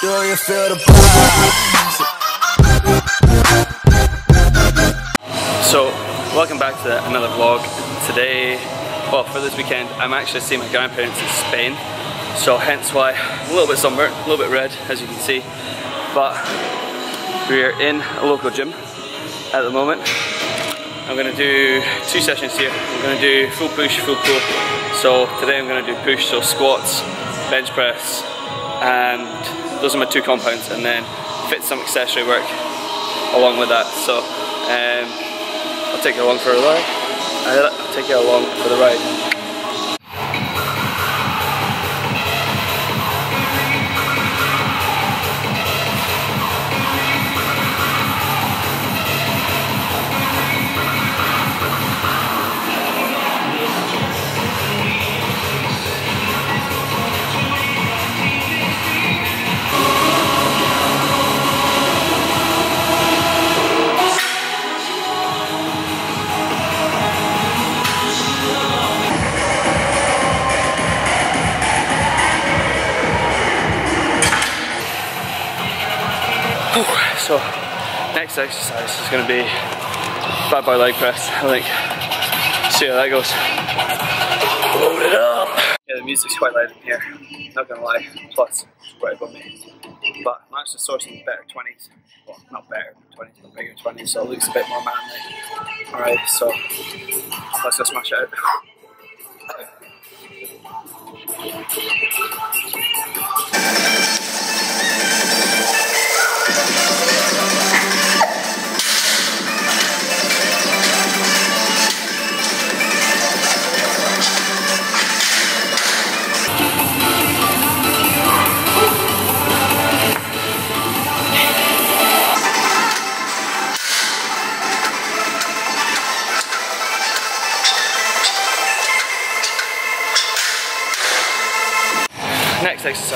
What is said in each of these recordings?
Do you feel the? So, welcome back to another vlog. Today, well, for this weekend, I'm actually seeing my grandparents in Spain. So, hence why a little bit sunburnt, a little bit red, as you can see. But we're in a local gym at the moment. I'm gonna do two sessions here. I'm gonna do full push, full pull. So today I'm gonna do push, so squats, bench press, and those are my two compounds, and then fit some accessory work along with that. So um, I'll take you along for a ride. I'll take you along for the ride. So next exercise is going to be fat bar leg press. I think. See how that goes. Load it up. Yeah, the music's quite loud in here. Not gonna lie. Plus, it's quite above me. But I'm actually sourcing better 20s. Well, not better 20s, but bigger 20s, so it looks a bit more manly. Alright, so let's go smash it out.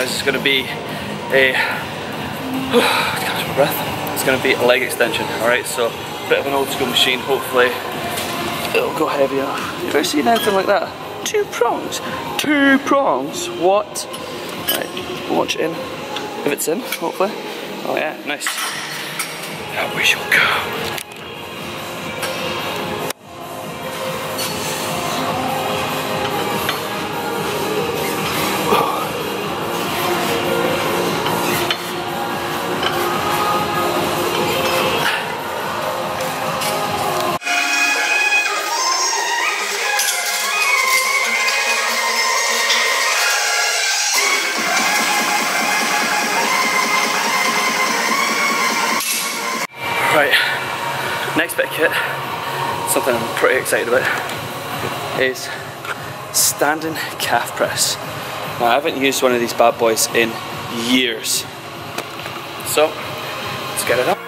Exercise is going to be a catch my breath. It's going to be a leg extension. All right, so a bit of an old school machine. Hopefully, it'll go heavier. You ever seen anything like that? Two prongs. Two prongs. What? Right, watch it in. If it's in, hopefully. Oh yeah, nice. Now we shall go. Kit, something I'm pretty excited about, is standing calf press. Now I haven't used one of these bad boys in years. So, let's get it up.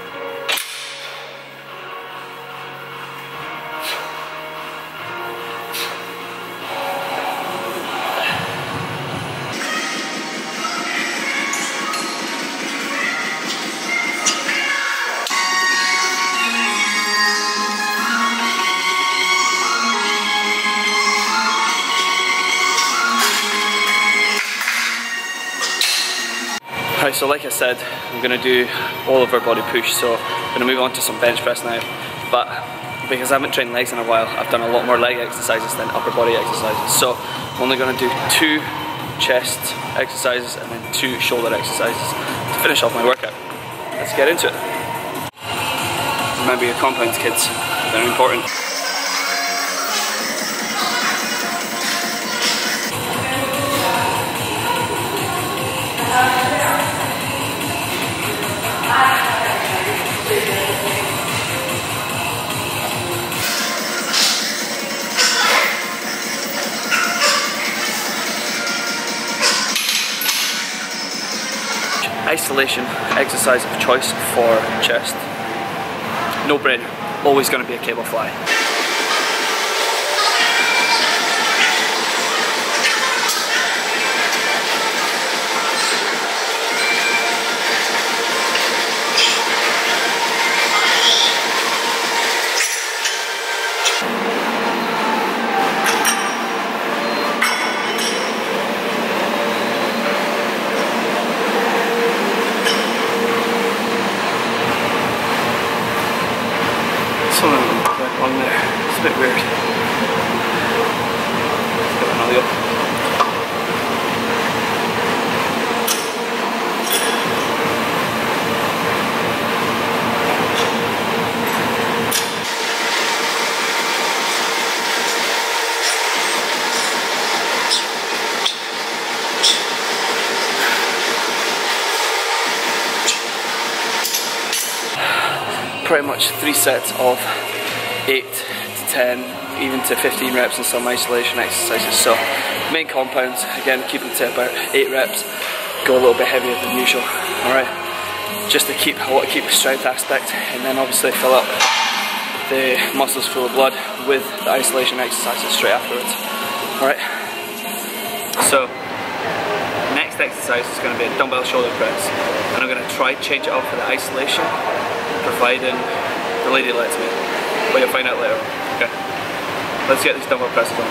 Right, so like I said, I'm gonna do all of our body push, so I'm gonna move on to some bench press now. But because I haven't trained legs in a while, I've done a lot more leg exercises than upper body exercises. So I'm only gonna do two chest exercises and then two shoulder exercises to finish off my workout. Let's get into it. Remember your compounds, kids. They're important. Isolation exercise of choice for chest. No brainer, always going to be a cable fly. Pretty much three sets of 8 to 10, even to 15 reps in some isolation exercises. So main compounds, again keeping it to about 8 reps, go a little bit heavier than usual, alright? Just to keep, I want to keep the strength aspect and then obviously fill up the muscles full of blood with the isolation exercises straight afterwards, alright? So next exercise is going to be a dumbbell shoulder press and I'm going to try change it up for the isolation providing the lady lets me. But you'll find out later. Okay. Let's get these dumbbell presses on.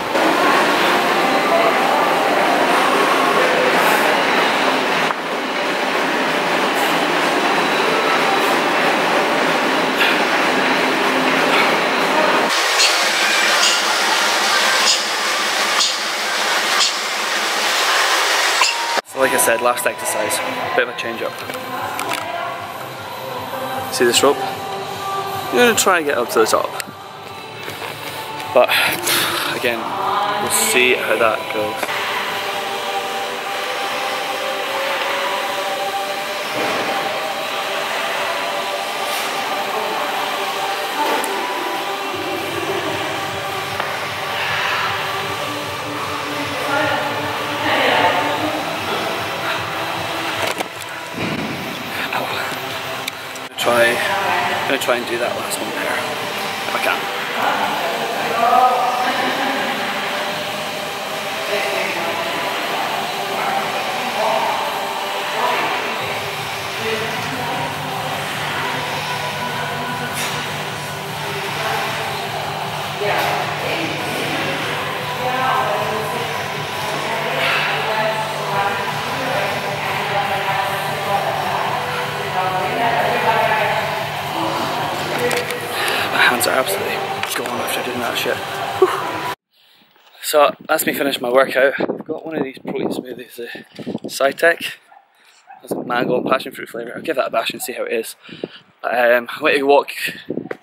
Like I said, last exercise, bit of a change up. See this rope? I'm gonna try and get up to the top. But again, we'll see how that goes. I'm gonna try and do that last one there, if I can. So that's me finish my workout. I've got one of these protein smoothies, the Scitec. Has a mango and passion fruit flavour. I'll give that a bash and see how it is. Um, I went to walk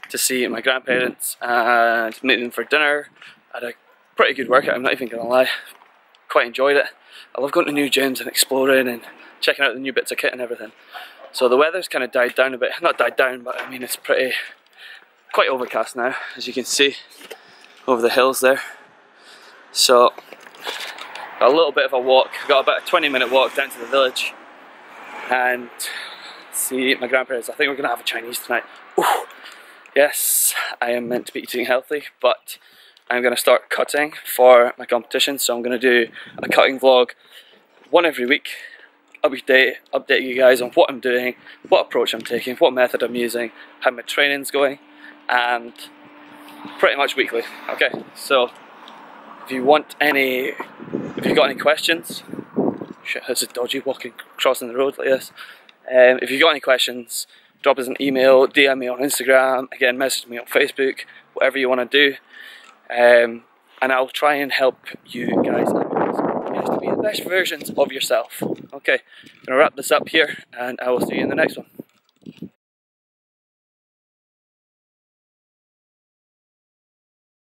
to see my grandparents and meet them for dinner. I had a pretty good workout, I'm not even gonna lie. Quite enjoyed it. I love going to new gyms and exploring and checking out the new bits of kit and everything. So the weather's kind of died down a bit. Not died down, but I mean it's pretty quite overcast now, as you can see over the hills there. So, a little bit of a walk, got about a 20 minute walk down to the village and see my grandparents. I think we're gonna have a Chinese tonight. Ooh. Yes, I am meant to be eating healthy, but I'm gonna start cutting for my competition. So I'm gonna do a cutting vlog one every week update, update you guys on what I'm doing, what approach I'm taking, what method I'm using, how my training's going, and pretty much weekly. Okay, so if you want any, if you've got any questions, shit, this is dodgy walking crossing the road like this. Um, if you've got any questions, drop us an email, DM me on Instagram, again, message me on Facebook, whatever you want to do, um, and I'll try and help you guys to be the best versions of yourself. Okay, I'm gonna wrap this up here, and I will see you in the next one.